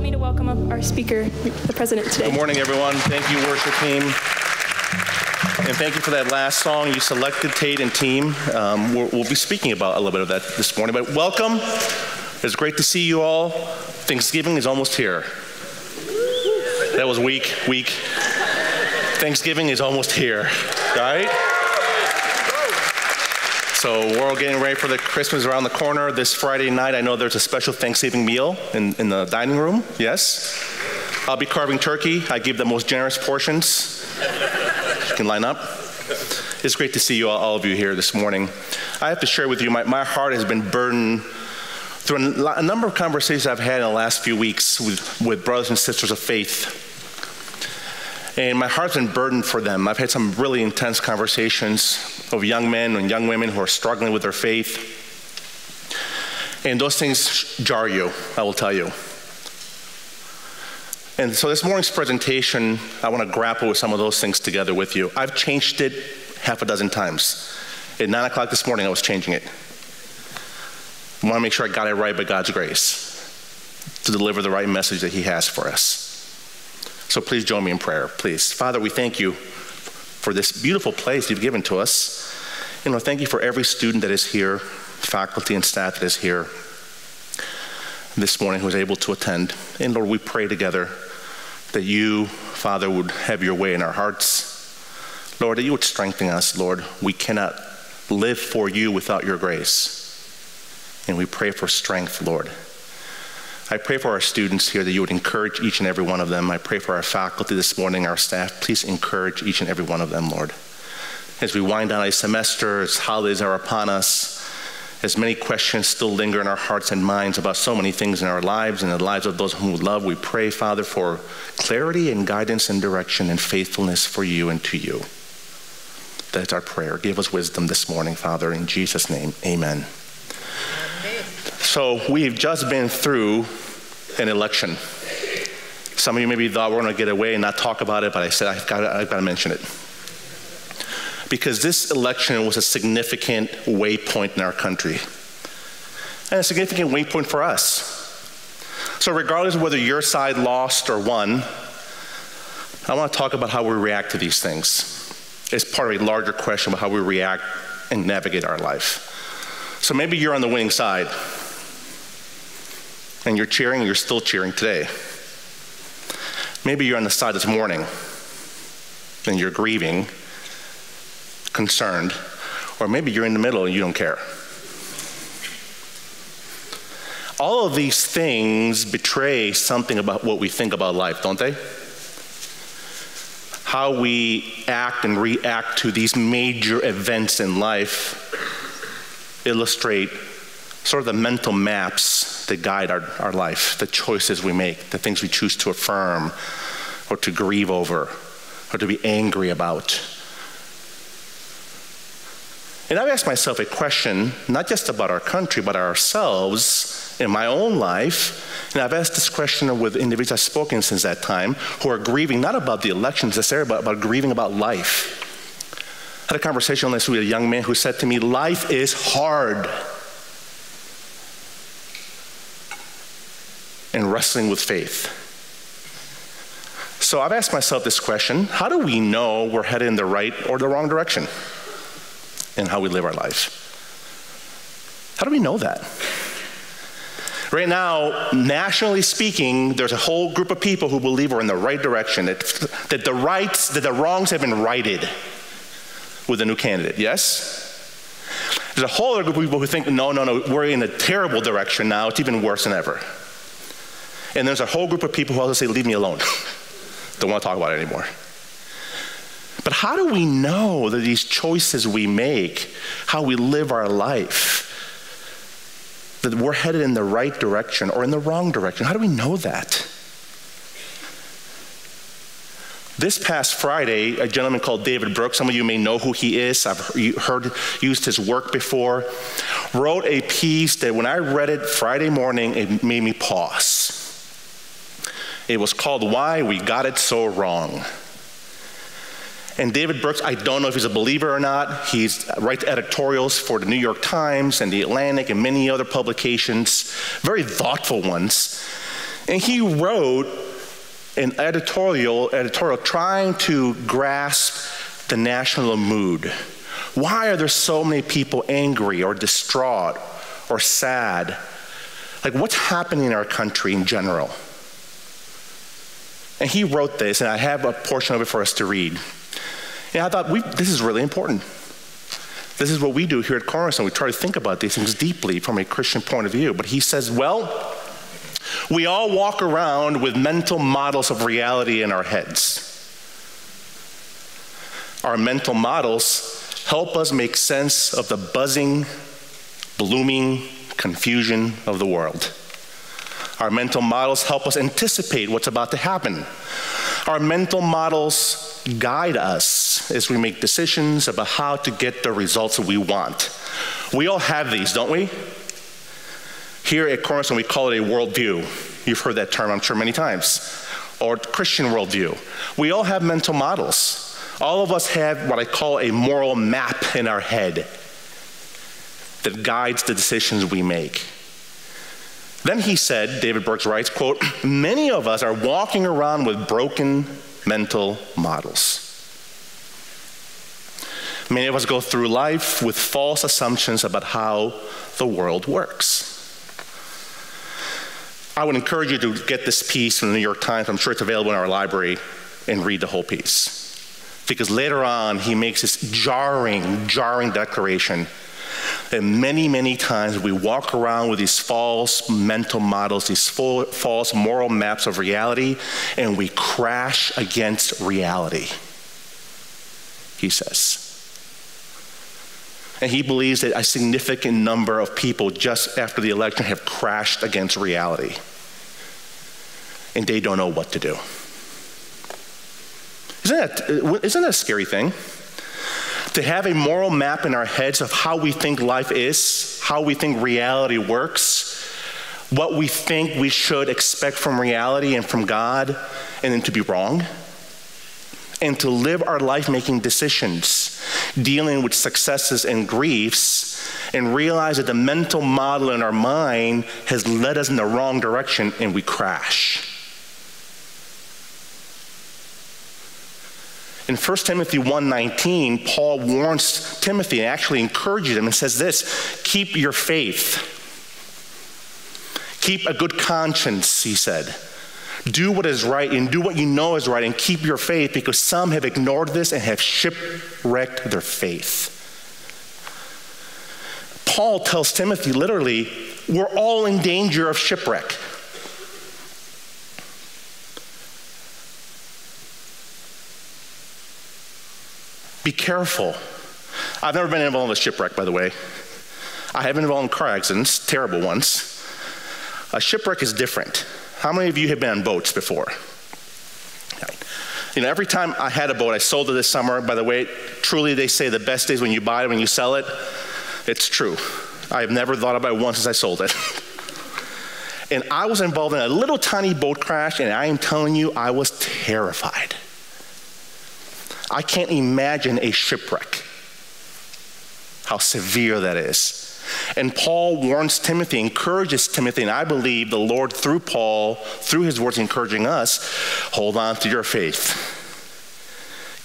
me to welcome up our speaker, the president today. Good morning, everyone. Thank you, worship team. And thank you for that last song you selected, Tate and team. Um, we'll, we'll be speaking about a little bit of that this morning. But welcome. It's great to see you all. Thanksgiving is almost here. That was weak, weak. Thanksgiving is almost here, right? So we're all getting ready for the Christmas around the corner. This Friday night, I know there's a special Thanksgiving meal in, in the dining room. Yes. I'll be carving turkey. I give the most generous portions. You can line up. It's great to see you all, all of you here this morning. I have to share with you, my, my heart has been burdened through a, a number of conversations I've had in the last few weeks with, with brothers and sisters of faith and my heart's been burdened for them. I've had some really intense conversations of young men and young women who are struggling with their faith. And those things jar you, I will tell you. And so this morning's presentation, I want to grapple with some of those things together with you. I've changed it half a dozen times. At 9 o'clock this morning, I was changing it. I want to make sure I got it right by God's grace to deliver the right message that He has for us. So please join me in prayer, please. Father, we thank you for this beautiful place you've given to us. You know, thank you for every student that is here, faculty and staff that is here this morning who was able to attend. And Lord, we pray together that you, Father, would have your way in our hearts. Lord, that you would strengthen us, Lord. We cannot live for you without your grace. And we pray for strength, Lord. I pray for our students here that you would encourage each and every one of them. I pray for our faculty this morning, our staff. Please encourage each and every one of them, Lord. As we wind down a semester, as holidays are upon us, as many questions still linger in our hearts and minds about so many things in our lives and the lives of those whom we love, we pray, Father, for clarity and guidance and direction and faithfulness for you and to you. That's our prayer. Give us wisdom this morning, Father. In Jesus' name, amen. So we've just been through an election. Some of you maybe thought we're going to get away and not talk about it, but I said I've got to, I've got to mention it. Because this election was a significant waypoint in our country, and a significant waypoint for us. So, regardless of whether your side lost or won, I want to talk about how we react to these things. It's part of a larger question about how we react and navigate our life. So, maybe you're on the winning side and you're cheering, you're still cheering today. Maybe you're on the side this mourning, and you're grieving, concerned, or maybe you're in the middle and you don't care. All of these things betray something about what we think about life, don't they? How we act and react to these major events in life illustrate sort of the mental maps that guide our, our life, the choices we make, the things we choose to affirm or to grieve over or to be angry about. And I've asked myself a question, not just about our country, but ourselves in my own life. And I've asked this question with individuals I've spoken since that time who are grieving not about the elections necessarily, but about grieving about life. I had a conversation on this with a young man who said to me, Life is hard. And wrestling with faith. So I've asked myself this question how do we know we're headed in the right or the wrong direction in how we live our life? How do we know that? Right now, nationally speaking, there's a whole group of people who believe we're in the right direction, that, that the rights, that the wrongs have been righted with a new candidate, yes? There's a whole other group of people who think, no, no, no, we're in a terrible direction now, it's even worse than ever. And there's a whole group of people who also say, Leave me alone. Don't want to talk about it anymore. But how do we know that these choices we make, how we live our life, that we're headed in the right direction or in the wrong direction? How do we know that? This past Friday, a gentleman called David Brooks, some of you may know who he is, I've heard used his work before, wrote a piece that when I read it Friday morning, it made me pause. It was called Why We Got It So Wrong. And David Brooks, I don't know if he's a believer or not. He writes editorials for the New York Times and the Atlantic and many other publications, very thoughtful ones. And he wrote an editorial, editorial trying to grasp the national mood. Why are there so many people angry or distraught or sad? Like, what's happening in our country in general? And he wrote this, and I have a portion of it for us to read. And I thought, this is really important. This is what we do here at Cornerstone. We try to think about these things deeply from a Christian point of view. But he says, well, we all walk around with mental models of reality in our heads. Our mental models help us make sense of the buzzing, blooming confusion of the world. Our mental models help us anticipate what's about to happen. Our mental models guide us as we make decisions about how to get the results we want. We all have these, don't we? Here at Cornerstone, we call it a worldview. You've heard that term, I'm sure, many times. Or Christian worldview. We all have mental models. All of us have what I call a moral map in our head that guides the decisions we make. Then he said, David Brooks writes, quote, many of us are walking around with broken mental models. Many of us go through life with false assumptions about how the world works. I would encourage you to get this piece from the New York Times. I'm sure it's available in our library and read the whole piece. Because later on, he makes this jarring, jarring declaration that many, many times we walk around with these false mental models, these false moral maps of reality, and we crash against reality, he says. And he believes that a significant number of people just after the election have crashed against reality. And they don't know what to do. Isn't that, uh, isn't that a scary thing? To have a moral map in our heads of how we think life is, how we think reality works, what we think we should expect from reality and from God, and then to be wrong and to live our life making decisions, dealing with successes and griefs, and realize that the mental model in our mind has led us in the wrong direction and we crash. In 1 Timothy 1:19, Paul warns Timothy and actually encourages him and says this, keep your faith. Keep a good conscience, he said. Do what is right and do what you know is right and keep your faith because some have ignored this and have shipwrecked their faith. Paul tells Timothy literally, we're all in danger of shipwreck. Be careful. I've never been involved in a shipwreck, by the way. I have been involved in car accidents, terrible ones. A shipwreck is different. How many of you have been on boats before? You know, every time I had a boat, I sold it this summer. By the way, truly they say the best days when you buy it, when you sell it. It's true. I have never thought about it once since I sold it. and I was involved in a little tiny boat crash, and I am telling you, I was terrified. I can't imagine a shipwreck, how severe that is. And Paul warns Timothy, encourages Timothy, and I believe the Lord, through Paul, through his words, encouraging us hold on to your faith.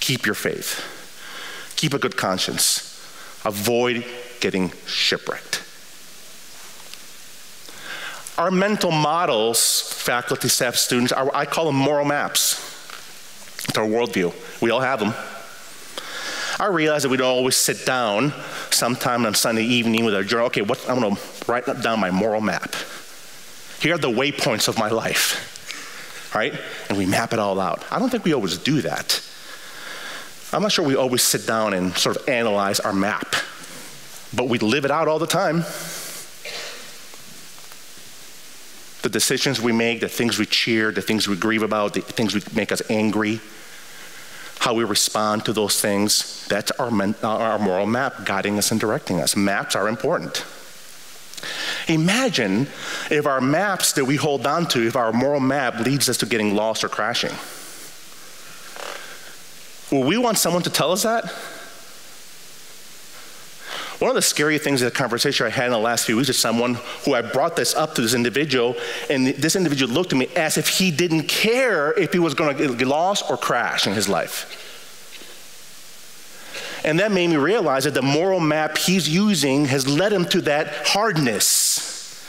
Keep your faith. Keep a good conscience. Avoid getting shipwrecked. Our mental models, faculty, staff, students, are, I call them moral maps. It's our worldview. We all have them. I realize that we don't always sit down sometime on Sunday evening with our journal. Okay, what, I'm going to write down my moral map. Here are the waypoints of my life, right? And we map it all out. I don't think we always do that. I'm not sure we always sit down and sort of analyze our map, but we live it out all the time. The decisions we make, the things we cheer, the things we grieve about, the things that make us angry, how we respond to those things, that's our, uh, our moral map guiding us and directing us. Maps are important. Imagine if our maps that we hold on to, if our moral map leads us to getting lost or crashing. Will we want someone to tell us that? One of the scary things in the conversation I had in the last few weeks with someone who I brought this up to this individual, and this individual looked at me as if he didn't care if he was going to get lost or crash in his life. And that made me realize that the moral map he's using has led him to that hardness,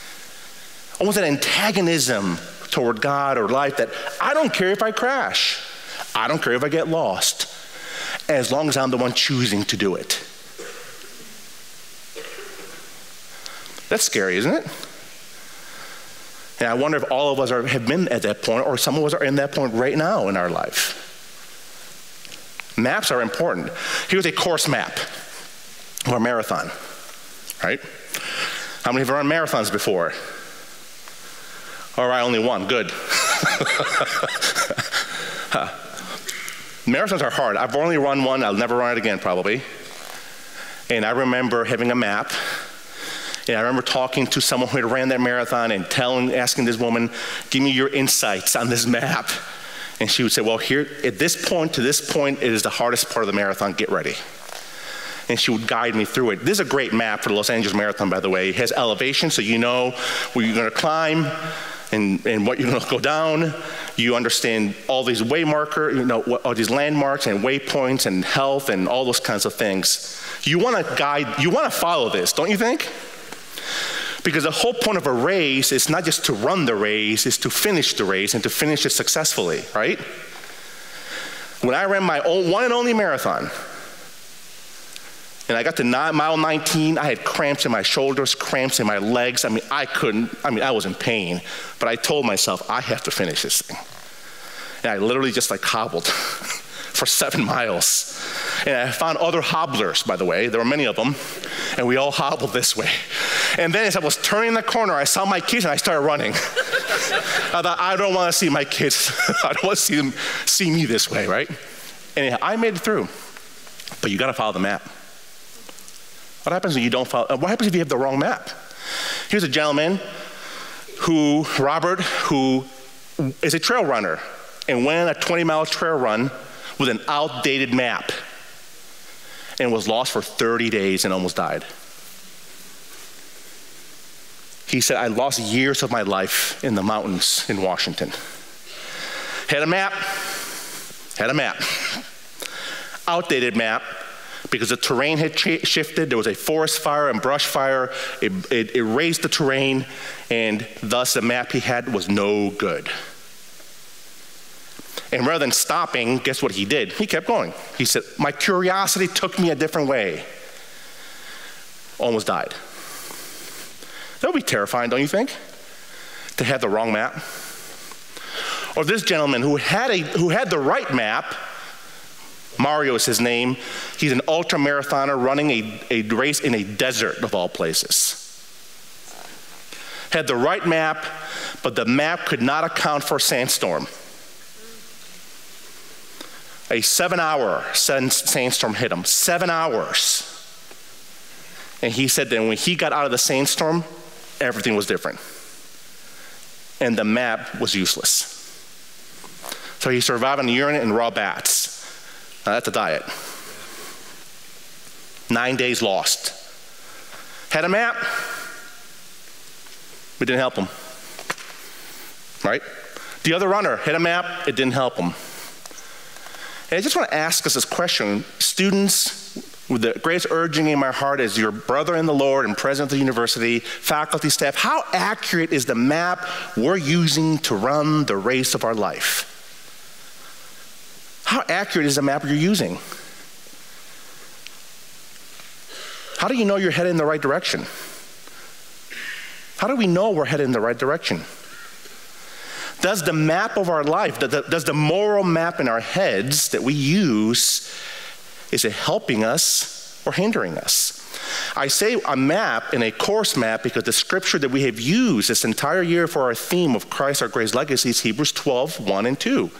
almost that antagonism toward God or life that I don't care if I crash, I don't care if I get lost, as long as I'm the one choosing to do it. That's scary, isn't it? And I wonder if all of us are, have been at that point, or some of us are in that point right now in our life. Maps are important. Here's a course map or a marathon, right? How many have run marathons before? All right, only one. Good. Marathons are hard. I've only run one. I'll never run it again, probably. And I remember having a map. And I remember talking to someone who had ran that marathon and telling, asking this woman, "Give me your insights on this map." And she would say, Well, here, at this point to this point, it is the hardest part of the marathon. Get ready. And she would guide me through it. This is a great map for the Los Angeles Marathon, by the way. It has elevation, so you know where you're going to climb and, and what you're going to go down. You understand all these way marker, you know, all these landmarks and waypoints and health and all those kinds of things. You want to guide, you want to follow this, don't you think? Because the whole point of a race is not just to run the race, it's to finish the race and to finish it successfully, right? When I ran my own one and only marathon, and I got to mile 19, I had cramps in my shoulders, cramps in my legs. I mean, I couldn't, I mean, I was in pain. But I told myself, I have to finish this thing. And I literally just like hobbled for seven miles. And I found other hobblers, by the way. There were many of them. And we all hobbled this way. And then as I was turning the corner, I saw my kids and I started running. I thought, I don't want to see my kids. I don't want to see them see me this way, right? And I made it through. But you got to follow the map. What happens when you don't follow? Uh, what happens if you have the wrong map? Here's a gentleman who, Robert, who is a trail runner and went on a 20 mile trail run with an outdated map and was lost for 30 days and almost died. He said, I lost years of my life in the mountains in Washington. Had a map, had a map, outdated map, because the terrain had shifted. There was a forest fire and brush fire. It, it, the terrain, and thus the map he had was no good. And rather than stopping, guess what he did? He kept going. He said, My curiosity took me a different way. Almost died. That would be terrifying, don't you think? To have the wrong map. Or this gentleman who had, a, who had the right map, Mario is his name. He's an ultra marathoner running a, a race in a desert of all places. Had the right map, but the map could not account for sandstorm. A seven hour sandstorm hit him. Seven hours. And he said that when he got out of the sandstorm, everything was different. And the map was useless. So he survived on urine and raw bats. Now that's a diet. Nine days lost. Had a map, but didn't help him. Right? The other runner had a map, it didn't help him. And I just want to ask us this question students, with the greatest urging in my heart as your brother in the Lord and president of the university, faculty, staff, how accurate is the map we're using to run the race of our life? How accurate is the map you're using? How do you know you're headed in the right direction? How do we know we're headed in the right direction? Does the map of our life, does the moral map in our heads that we use, is it helping us or hindering us? I say a map and a course map because the scripture that we have used this entire year for our theme of Christ, our greatest legacy, is Hebrews 12, 1 and 2.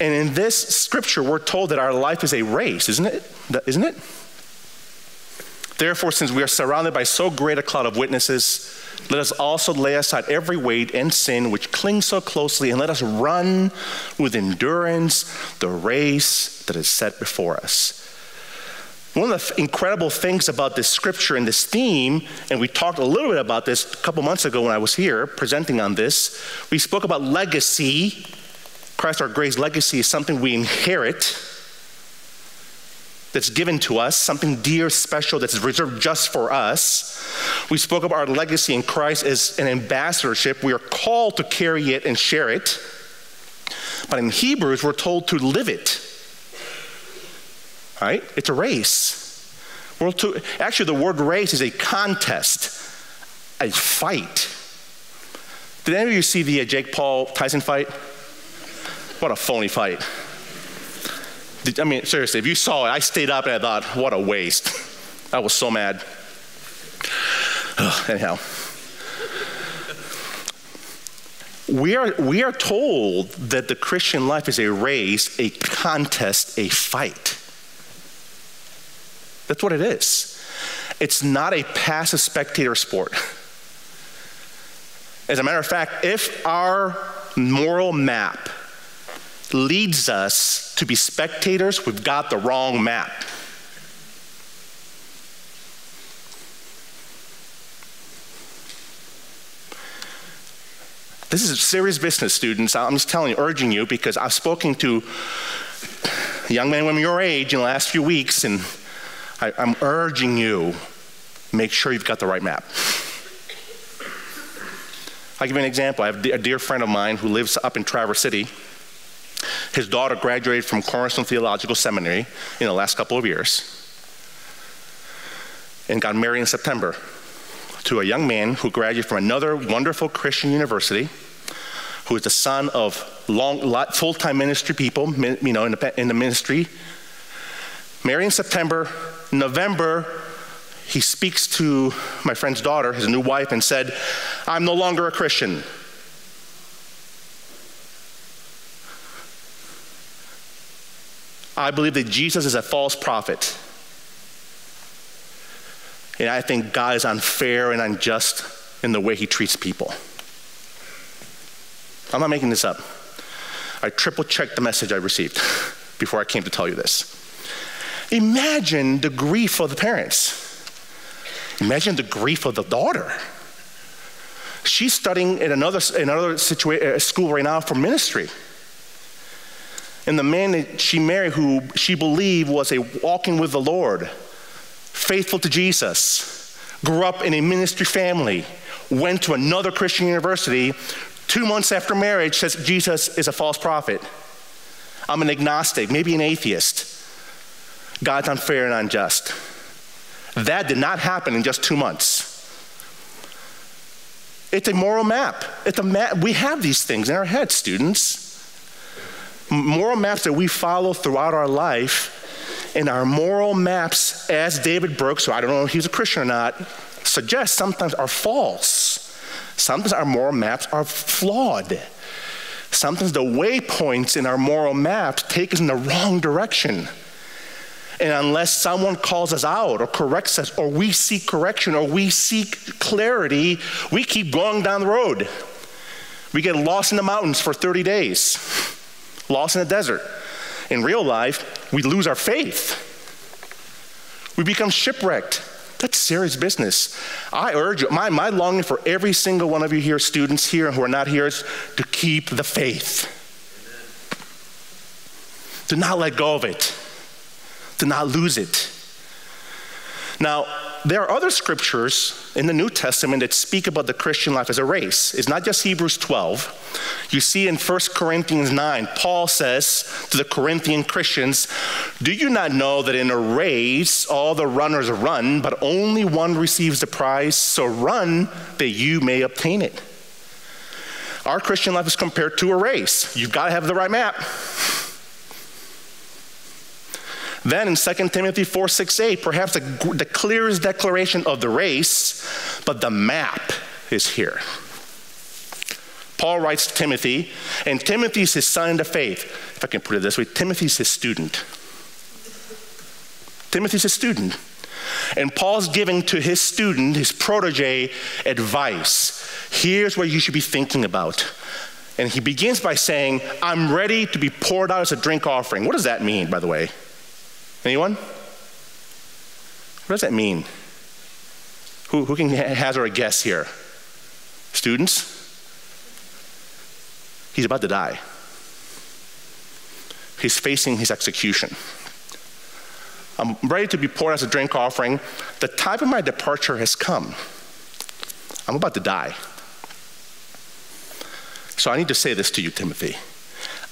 And in this scripture, we're told that our life is a race, isn't it? Isn't it? Therefore, since we are surrounded by so great a cloud of witnesses, let us also lay aside every weight and sin which clings so closely, and let us run with endurance the race that is set before us. One of the incredible things about this scripture and this theme, and we talked a little bit about this a couple months ago when I was here presenting on this, we spoke about legacy. Christ, our grace legacy, is something we inherit that's given to us, something dear, special, that's reserved just for us. We spoke about our legacy in Christ as an ambassadorship. We are called to carry it and share it. But in Hebrews, we're told to live it. Right? It's a race. We're to, actually, the word race is a contest, a fight. Did any of you see the Jake Paul Tyson fight? What a phony fight. I mean, seriously, if you saw it, I stayed up and I thought, what a waste. I was so mad. Ugh, anyhow, we are, we are told that the Christian life is a race, a contest, a fight. That's what it is. It's not a passive spectator sport. As a matter of fact, if our moral map leads us to be spectators, we've got the wrong map. This is serious business, students. I'm just telling you, urging you, because I've spoken to young men and women your age in the last few weeks, and I, I'm urging you, make sure you've got the right map. I'll give you an example. I have a dear friend of mine who lives up in Traverse City. His daughter graduated from Cornerstone Theological Seminary in the last couple of years and got married in September to a young man who graduated from another wonderful Christian university, who is the son of long, full-time ministry people, you know, in the, in the ministry. Married in September, November, he speaks to my friend's daughter, his new wife, and said, I'm no longer a Christian. I believe that Jesus is a false prophet. And I think God is unfair and unjust in the way he treats people. I'm not making this up. I triple checked the message I received before I came to tell you this. Imagine the grief of the parents. Imagine the grief of the daughter. She's studying in another, another situa- uh, school right now for ministry. And the man that she married, who she believed was a walking with the Lord, faithful to Jesus, grew up in a ministry family, went to another Christian university, two months after marriage says Jesus is a false prophet. I'm an agnostic, maybe an atheist. God's unfair and unjust. That did not happen in just two months. It's a moral map. It's a map. We have these things in our heads, students moral maps that we follow throughout our life, and our moral maps, as David Brooks, so I don't know if he's a Christian or not, suggests sometimes are false. Sometimes our moral maps are flawed. Sometimes the waypoints in our moral maps take us in the wrong direction. And unless someone calls us out or corrects us, or we seek correction, or we seek clarity, we keep going down the road. We get lost in the mountains for 30 days lost in the desert. In real life, we lose our faith. We become shipwrecked. That's serious business. I urge you, my, my longing for every single one of you here, students here who are not here, is to keep the faith. Do not let go of it. Do not lose it. Now, there are other scriptures in the New Testament that speak about the Christian life as a race. It's not just Hebrews 12. You see in 1 Corinthians 9, Paul says to the Corinthian Christians, Do you not know that in a race all the runners run, but only one receives the prize? So run that you may obtain it. Our Christian life is compared to a race. You've got to have the right map. Then in 2 Timothy 4 6 8, perhaps the, the clearest declaration of the race, but the map is here. Paul writes to Timothy, and Timothy's his son in the faith. If I can put it this way, Timothy's his student. Timothy's his student. And Paul's giving to his student, his protege, advice. Here's what you should be thinking about. And he begins by saying, I'm ready to be poured out as a drink offering. What does that mean, by the way? Anyone? What does that mean? Who, who can hazard a guess here? Students? He's about to die. He's facing his execution. I'm ready to be poured as a drink offering. The time of my departure has come. I'm about to die. So I need to say this to you, Timothy.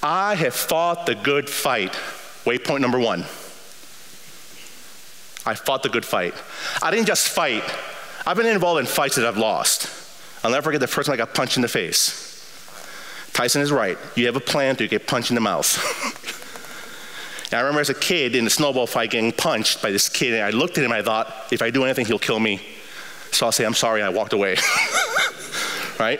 I have fought the good fight. Waypoint number one. I fought the good fight. I didn't just fight, I've been involved in fights that I've lost. I'll never forget the first time I got punched in the face. Tyson is right. You have a plan to get punched in the mouth. I remember as a kid in the snowball fight getting punched by this kid, and I looked at him and I thought, if I do anything, he'll kill me. So I'll say, I'm sorry, and I walked away. right?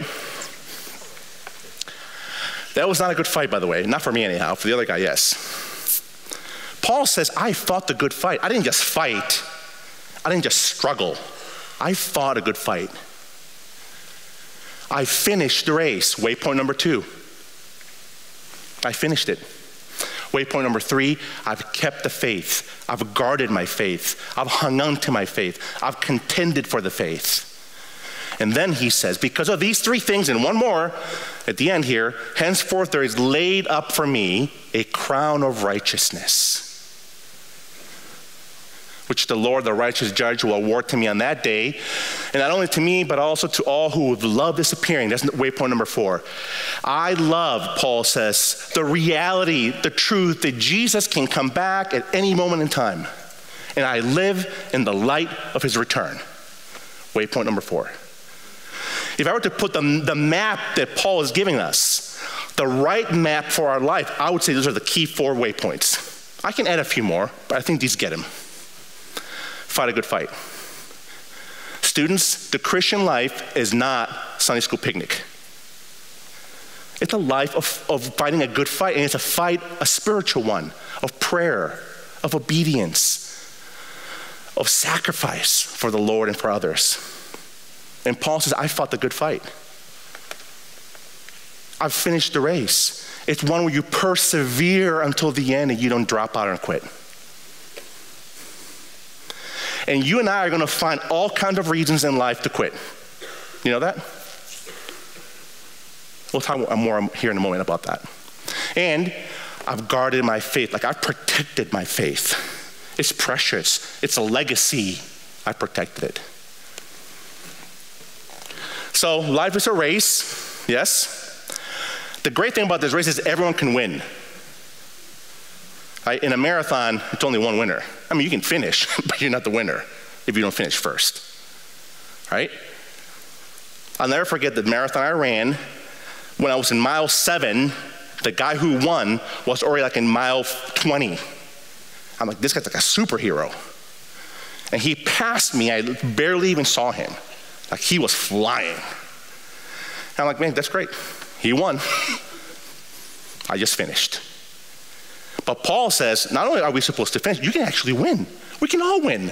That was not a good fight, by the way. Not for me, anyhow. For the other guy, yes. Paul says, I fought the good fight. I didn't just fight, I didn't just struggle. I fought a good fight. I finished the race. Waypoint number two. I finished it. Waypoint number three, I've kept the faith. I've guarded my faith. I've hung on to my faith. I've contended for the faith. And then he says, because of these three things and one more at the end here, henceforth there is laid up for me a crown of righteousness which the Lord, the righteous judge, will award to me on that day. And not only to me, but also to all who have loved this appearing. That's waypoint number four. I love, Paul says, the reality, the truth that Jesus can come back at any moment in time. And I live in the light of his return. Waypoint number four. If I were to put the, the map that Paul is giving us, the right map for our life, I would say those are the key four waypoints. I can add a few more, but I think these get him fight a good fight. Students, the Christian life is not Sunday school picnic. It's a life of, of fighting a good fight, and it's a fight, a spiritual one, of prayer, of obedience, of sacrifice for the Lord and for others. And Paul says, I fought the good fight. I've finished the race. It's one where you persevere until the end and you don't drop out and quit. And you and I are going to find all kinds of reasons in life to quit. You know that? We'll talk more here in a moment about that. And I've guarded my faith, like I've protected my faith. It's precious, it's a legacy. I protected it. So, life is a race, yes. The great thing about this race is everyone can win. Right? In a marathon, it's only one winner. I mean, you can finish, but you're not the winner if you don't finish first. Right? I'll never forget the marathon I ran when I was in mile seven. The guy who won was already like in mile 20. I'm like, this guy's like a superhero. And he passed me, I barely even saw him. Like he was flying. And I'm like, man, that's great. He won. I just finished. But Paul says, not only are we supposed to finish, you can actually win. We can all win.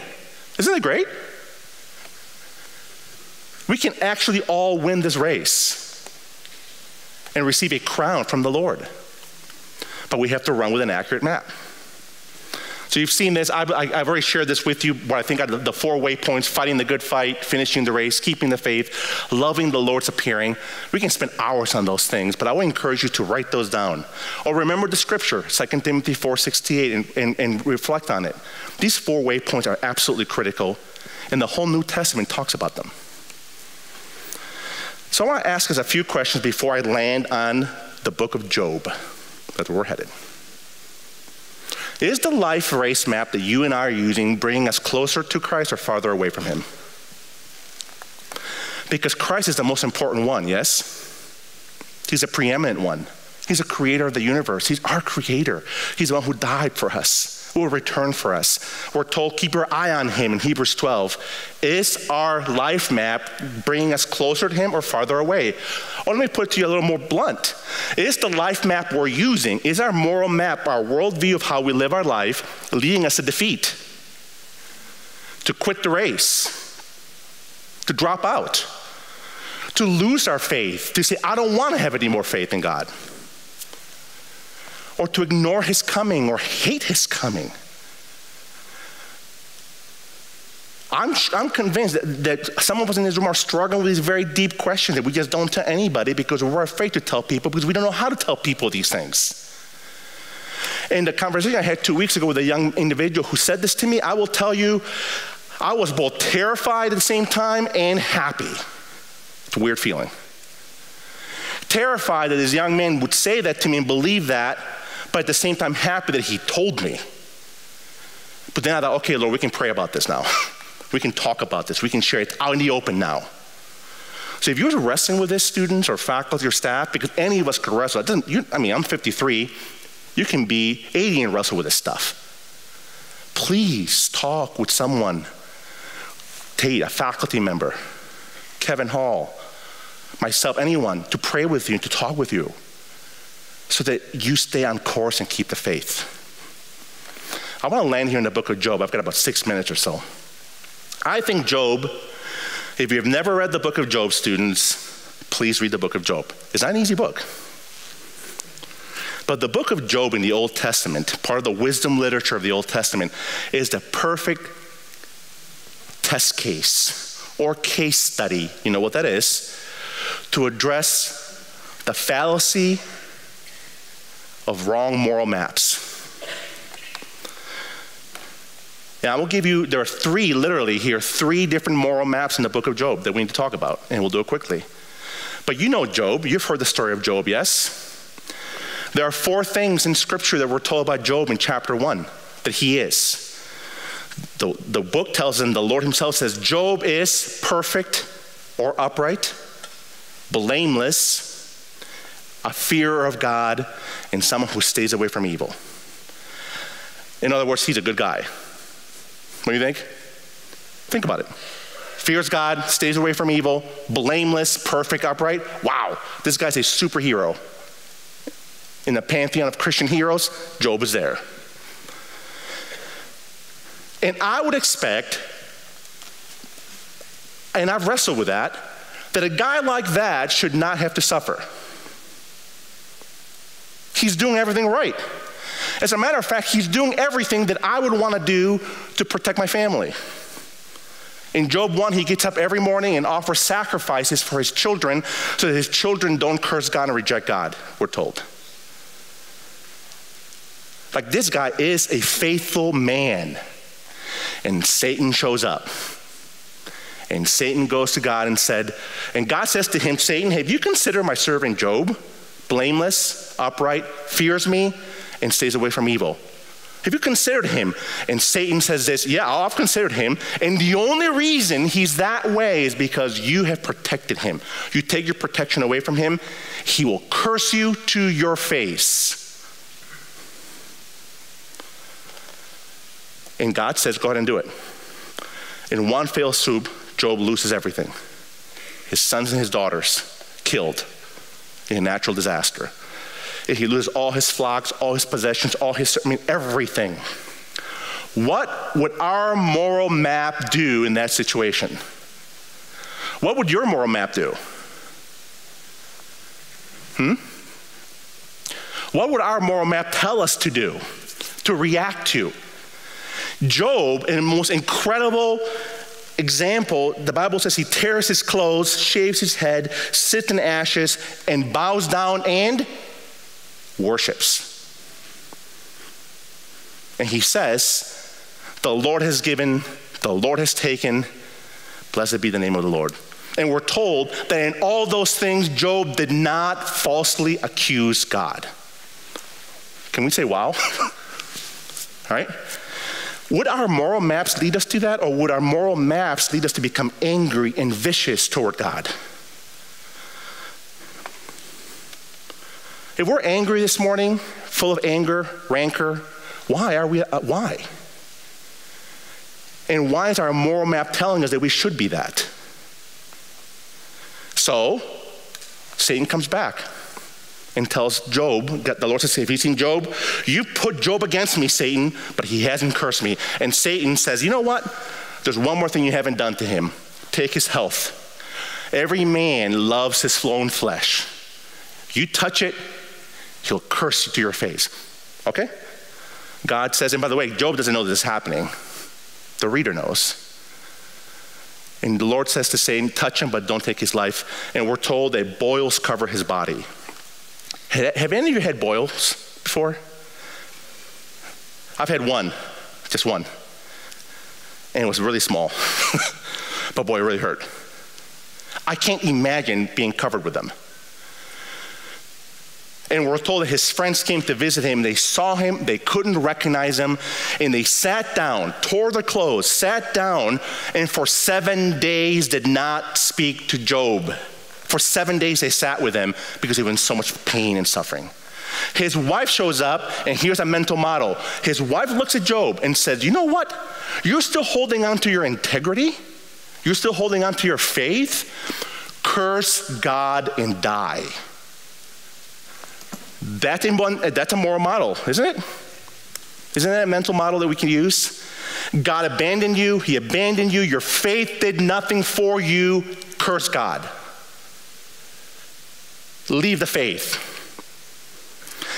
Isn't that great? We can actually all win this race and receive a crown from the Lord. But we have to run with an accurate map. So you've seen this. I've, I've already shared this with you. What I think are the, four waypoints: fighting the good fight, finishing the race, keeping the faith, loving the Lord's appearing. We can spend hours on those things, but I would encourage you to write those down, or remember the scripture, 2 Timothy 4:68, and, and, and reflect on it. These four waypoints are absolutely critical, and the whole New Testament talks about them. So I want to ask us a few questions before I land on the book of Job. That's where we're headed. Is the life race map that you and I are using bringing us closer to Christ or farther away from Him? Because Christ is the most important one, yes? He's a preeminent one. He's a creator of the universe. He's our creator. He's the one who died for us will return for us. We're told, keep your eye on him in Hebrews 12. Is our life map bringing us closer to him or farther away? Or let me put it to you a little more blunt. Is the life map we're using, is our moral map, our worldview of how we live our life, leading us to defeat? To quit the race? To drop out? To lose our faith? To say, I don't want to have any more faith in God? Or to ignore his coming or hate his coming. I'm, I'm convinced that, that some of us in this room are struggling with these very deep questions that we just don't tell anybody because we're afraid to tell people because we don't know how to tell people these things. In the conversation I had two weeks ago with a young individual who said this to me, I will tell you, I was both terrified at the same time and happy. It's a weird feeling. Terrified that this young man would say that to me and believe that, but at the same time happy that he told me. But then I thought, okay, Lord, we can pray about this now. we can talk about this. We can share it out in the open now. So if you're wrestling with this, students or faculty or staff, because any of us could wrestle, you, I mean, I'm 53. You can be 80 and wrestle with this stuff. Please talk with someone. Tate, a faculty member, Kevin Hall, myself, anyone, to pray with you to talk with you so that you stay on course and keep the faith. I want to land here in the book of Job. I've got about six minutes or so. I think Job, if you've never read the book of Job, students, please read the book of Job. It's not an easy book. But the book of Job in the Old Testament, part of the wisdom literature of the Old Testament, is the perfect test case or case study, you know what that is, to address the fallacy of wrong moral maps. Now, I will give you, there are three, literally here, three different moral maps in the book of Job that we need to talk about, and we'll do it quickly. But you know Job, you've heard the story of Job, yes? There are four things in Scripture that we're told about Job in chapter one that he is. The, the book tells him, the Lord Himself says, Job is perfect or upright, blameless, a fearer of God, and someone who stays away from evil. In other words, he's a good guy. What do you think? Think about it. Fears God, stays away from evil, blameless, perfect, upright. Wow, this guy's a superhero. In the pantheon of Christian heroes, Job is there. And I would expect, and I've wrestled with that, that a guy like that should not have to suffer. He's doing everything right. As a matter of fact, he's doing everything that I would want to do to protect my family. In Job 1, he gets up every morning and offers sacrifices for his children so that his children don't curse God and reject God, we're told. Like this guy is a faithful man. And Satan shows up. And Satan goes to God and said, and God says to him, Satan, have you considered my servant Job? Blameless, upright, fears me, and stays away from evil. Have you considered him? And Satan says this, Yeah, I've considered him. And the only reason he's that way is because you have protected him. You take your protection away from him, he will curse you to your face. And God says, Go ahead and do it. In one fell swoop, Job loses everything his sons and his daughters killed in a natural disaster. If he loses all his flocks, all his possessions, all his, I mean, everything. What would our moral map do in that situation? What would your moral map do? Hmm? What would our moral map tell us to do, to react to? Job, in the most incredible example, the Bible says he tears his clothes, shaves his head, sits in ashes, and bows down and worships. And he says, The Lord has given, the Lord has taken, blessed be the name of the Lord. And we're told that in all those things, Job did not falsely accuse God. Can we say wow? all right? Would our moral maps lead us to that, or would our moral maps lead us to become angry and vicious toward God? If we're angry this morning, full of anger, rancor, why are we, uh, why? And why is our moral map telling us that we should be that? So, Satan comes back and tells Job, the Lord says, Have you seen Job? You put Job against me, Satan, but he hasn't cursed me. And Satan says, You know what? There's one more thing you haven't done to him take his health. Every man loves his flown flesh. You touch it, he'll curse you to your face. Okay? God says, and by the way, Job doesn't know that this is happening. The reader knows. And the Lord says to Satan, touch him, but don't take his life. And we're told that boils cover his body. Have any of you had boils before? I've had one, just one. And it was really small. but boy, it really hurt. I can't imagine being covered with them. And we're told that his friends came to visit him. They saw him, they couldn't recognize him, and they sat down, tore their clothes, sat down, and for seven days did not speak to Job. For seven days they sat with him because he was in so much pain and suffering. His wife shows up, and here's a mental model. His wife looks at Job and says, You know what? You're still holding on to your integrity, you're still holding on to your faith. Curse God and die. That's, a moral model, isn't it? Isn't that a mental model that we can use? God abandoned you, He abandoned you, your faith did nothing for you, curse God. Leave the faith.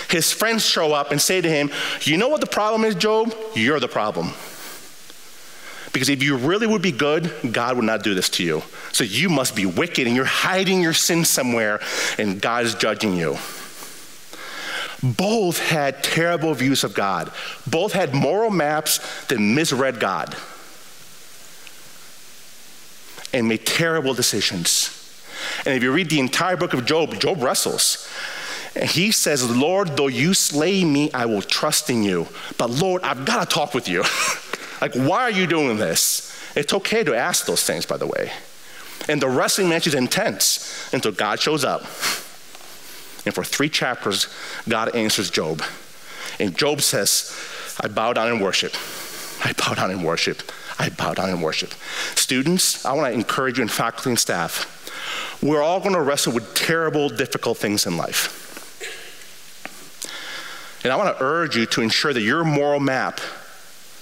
His friends show up and say to him, You know what the problem is, Job? You're the problem. Because if you really would be good, God would not do this to you. So you must be wicked and you're hiding your sin somewhere and God is judging you. Both had terrible views of God. Both had moral maps that misread God and made terrible decisions. And if you read the entire book of Job, Job wrestles. And he says, Lord, though you slay me, I will trust in you. But Lord, I've got to talk with you. like, why are you doing this? It's okay to ask those things, by the way. And the wrestling match is intense until God shows up. And for three chapters, God answers Job. And Job says, I bow down and worship. I bow down and worship. I bow down and worship. Students, I want to encourage you and faculty and staff. We're all going to wrestle with terrible, difficult things in life. And I want to urge you to ensure that your moral map,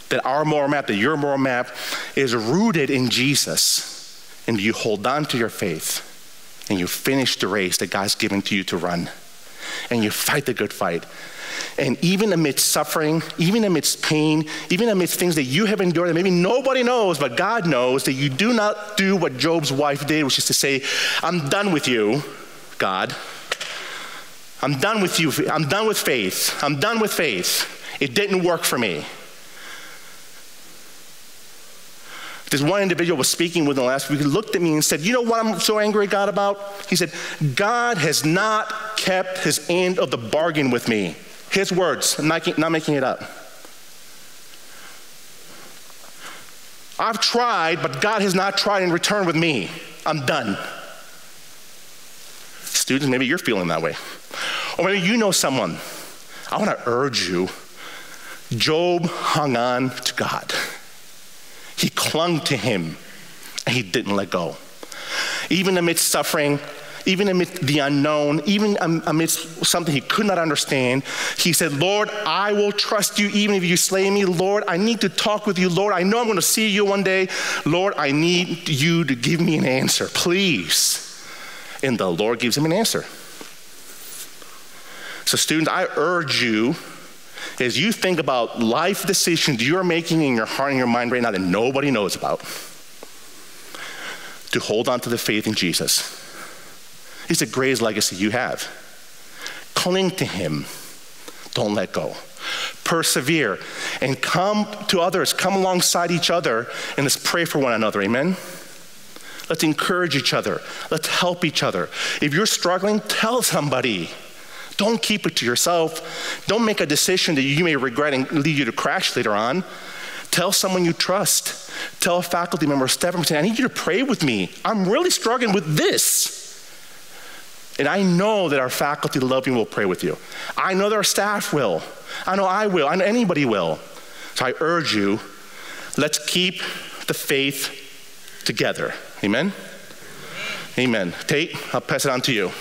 that our moral map, that your moral map is rooted in Jesus. And you hold on to your faith and you finish the race that God's given to you to run. And you fight the good fight. And even amidst suffering, even amidst pain, even amidst things that you have endured that maybe nobody knows, but God knows that you do not do what Job's wife did, which is to say, I'm done with you, God. I'm done with you. I'm done with faith. I'm done with faith. It didn't work for me. This one individual was speaking with him last week. He looked at me and said, You know what I'm so angry at God about? He said, God has not kept his end of the bargain with me. His words, not, not making it up. I've tried, but God has not tried in return with me. I'm done. Students, maybe you're feeling that way. Or maybe you know someone. I want to urge you. Job hung on to God. He clung to him and he didn't let go. Even amidst suffering, even amidst the unknown, even amidst something he could not understand, he said, Lord, I will trust you even if you slay me. Lord, I need to talk with you. Lord, I know I'm going to see you one day. Lord, I need you to give me an answer, please. And the Lord gives him an answer. So, students, I urge you as you think about life decisions you're making in your heart and your mind right now that nobody knows about, to hold on to the faith in Jesus. It's the greatest legacy you have. Cling to Him, don't let go. Persevere and come to others, come alongside each other, and let's pray for one another. Amen. Let's encourage each other. Let's help each other. If you're struggling, tell somebody. Don't keep it to yourself. Don't make a decision that you may regret and lead you to crash later on. Tell someone you trust. Tell a faculty member, staff Stephen, I need you to pray with me. I'm really struggling with this. And I know that our faculty love loving will pray with you. I know that our staff will. I know I will. I know anybody will. So I urge you, let's keep the faith together. Amen? Amen. Tate, I'll pass it on to you.